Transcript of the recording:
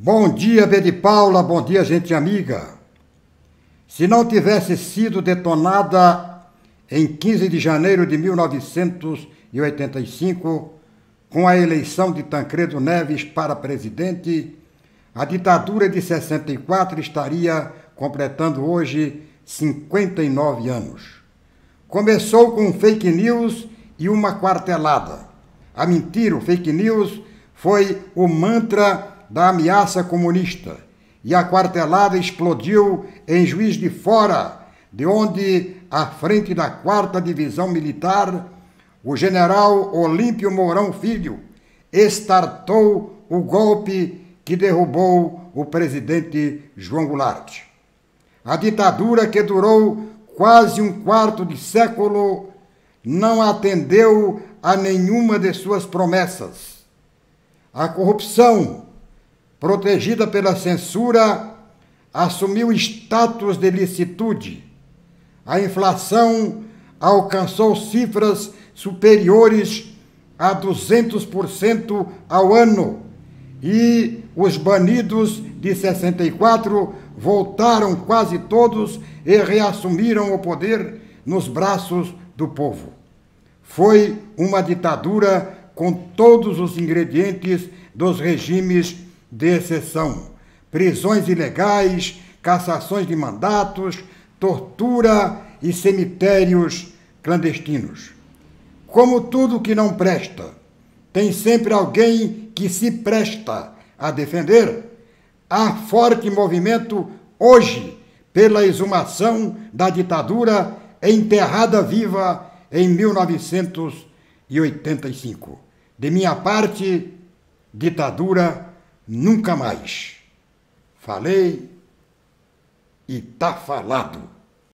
Bom dia, B de Paula, bom dia, gente amiga. Se não tivesse sido detonada em 15 de janeiro de 1985, com a eleição de Tancredo Neves para presidente, a ditadura de 64 estaria completando hoje 59 anos. Começou com fake news e uma quartelada. A mentira, o fake news, foi o mantra da ameaça comunista e a quartelada explodiu em Juiz de Fora, de onde, à frente da quarta divisão militar, o general Olímpio Mourão Filho estartou o golpe que derrubou o presidente João Goulart. A ditadura que durou quase um quarto de século não atendeu a nenhuma de suas promessas. A corrupção, protegida pela censura, assumiu status de licitude. A inflação alcançou cifras superiores a 200% ao ano e os banidos de 64 voltaram quase todos e reassumiram o poder nos braços do povo. Foi uma ditadura com todos os ingredientes dos regimes de exceção: prisões ilegais, cassações de mandatos, tortura e cemitérios clandestinos. Como tudo que não presta, tem sempre alguém que se presta a defender, há forte movimento hoje pela exumação da ditadura enterrada viva em 1985. De minha parte, ditadura nunca mais. Falei e tá falado.